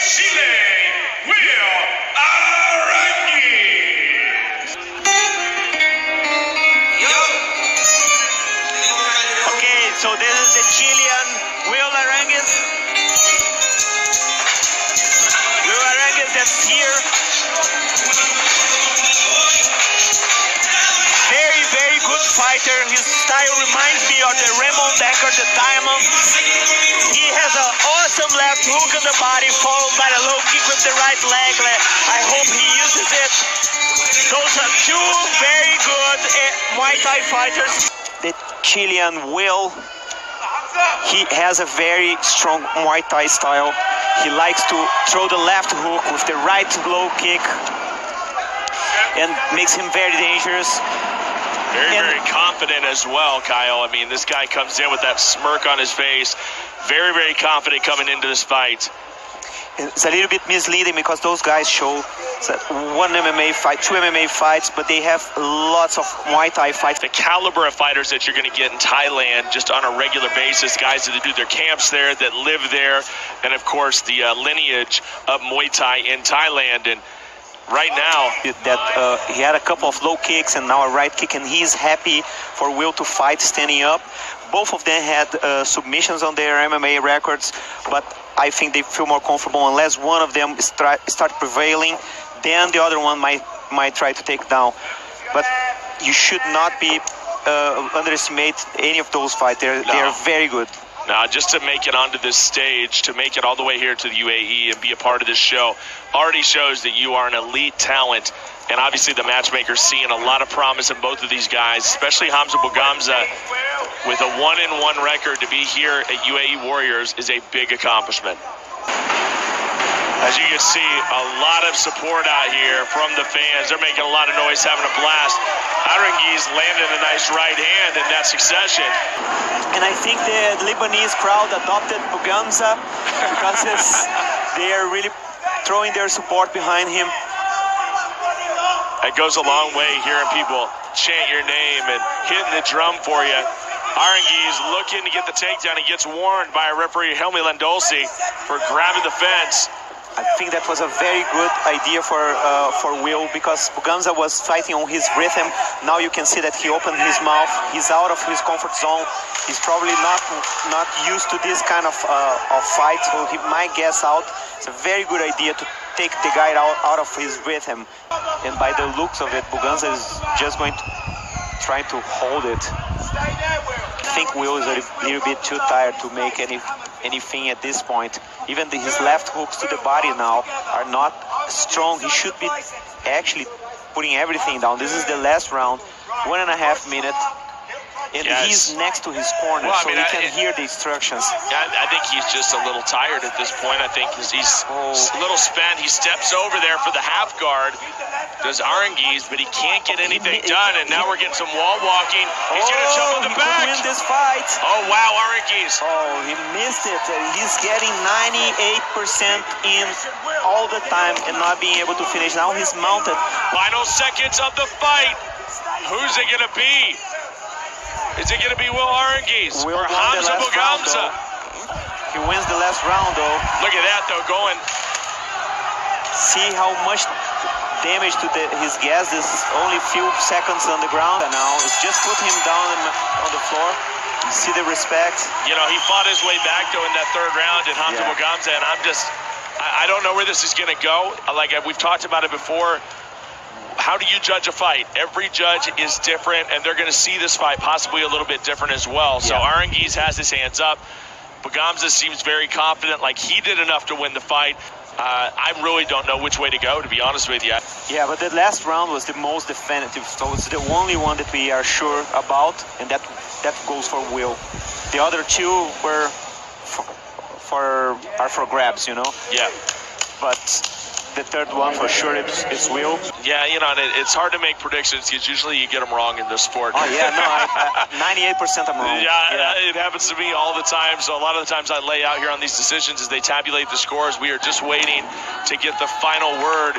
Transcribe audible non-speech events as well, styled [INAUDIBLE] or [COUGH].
Chile, Will Aranguiz. Okay, so this is the Chilean Will Aranguiz. Will Aranguiz that's here. Very, very good fighter. His style reminds me of the Ramon Dekkers, the Diamond. Hook on the body, followed by a low kick with the right leg. I hope he uses it. Those are two very good eh, Muay Thai fighters. The Chilean Will, he has a very strong Muay Thai style. He likes to throw the left hook with the right low kick and makes him very dangerous. Very, And- very confident as well, Kyle. I mean, this guy comes in with that smirk on his face. Very, very confident coming into this fight. It's a little bit misleading because those guys show one MMA fight, two MMA fights, but they have lots of Muay Thai fights. The caliber of fighters that you're going to get in Thailand just on a regular basis, guys that do their camps there, that live there, and of course the uh, lineage of Muay Thai in Thailand. And right now, that uh, he had a couple of low kicks and now a right kick, and he's happy for Will to fight standing up. Both of them had uh, submissions on their MMA records, but I think they feel more comfortable unless one of them start, start prevailing, then the other one might might try to take down. But you should not be uh, underestimate any of those fights. They're No. they're very good. Now, just to make it onto this stage, to make it all the way here to the UAE and be a part of this show, already shows that you are an elite talent. And obviously, the matchmaker's seeing a lot of promise in both of these guys, especially Hamza Bogamza, with a one in one record to be here at UAE Warriors is a big accomplishment. As you can see, a lot of support out here from the fans. They're making a lot of noise, having a blast. Aranguiz landed a nice right hand in that succession. And I think the Lebanese crowd adopted Bogamza because [LAUGHS] they are really throwing their support behind him. It goes a long way hearing people chant your name and hitting the drum for you. Aranguiz looking to get the takedown. He gets warned by referee Helmi Landolsi for grabbing the fence. I think that was a very good idea for uh, for Will because Bogamza was fighting on his rhythm. Now you can see that he opened his mouth. He's out of his comfort zone. He's probably not not used to this kind of uh, of fight, so he might guess out. It's a very good idea to take the guy out, out of his rhythm. And by the looks of it, Bogamza is just going to try to hold it. I think Will is a little bit too tired to make any anything at this point. Even the, his left hooks to the body now are not strong. He should be actually putting everything down. This is the last round, one and a half minute, and he's next to his corner, Well, I so mean, he I- can it- hear the instructions. I, I think he's just a little tired at this point. I think he's, he's Oh. a little spent. He steps over there for the half guard, does Aranguiz, but he can't get anything He- done. And now we're getting some wall walking. He's going to oh, jump oh, on the he could win this fight. Oh, wow, Aranguiz. Oh, he missed it. He's getting 98% in all the time and not being able to finish. Now he's mounted. Final seconds of the fight. Who's it going to be? Is it going to be Will Aranguiz Will or Hamza round, Bogamza? He wins the last round, though. Look at that, though, going. See how much damage to the, his gas. This is only few seconds on the ground, and now it's just put him down on- the floor. You see the respect. You know, he fought his way back, though, in that third round in Hamza Yeah. Bogamza, and I'm just, I, I don't know where this is going to go. Like uh, we've talked about it before. How do you judge a fight? Every judge is different, and they're going to see this fight possibly a little bit different as well. So Yeah. Aranguiz has his hands up. Bogamza seems very confident, like he did enough to win the fight. Uh, I really don't know which way to go, to be honest with you. Yeah, but the last round was the most definitive. So it's the only one that we are sure about, and that that goes for Will. The other two were for, for are for grabs, you know. Yeah. But the third one for sure it's, it's Will. Yeah, you know, and it, it's hard to make predictions because usually you get them wrong in this sport. Oh yeah, no, I, I, 98% I'm wrong. Yeah, it happens to me all the time. So a lot of the times I lay out here on these decisions as they tabulate the scores. We are just waiting to get the final word.